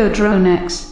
go drone next.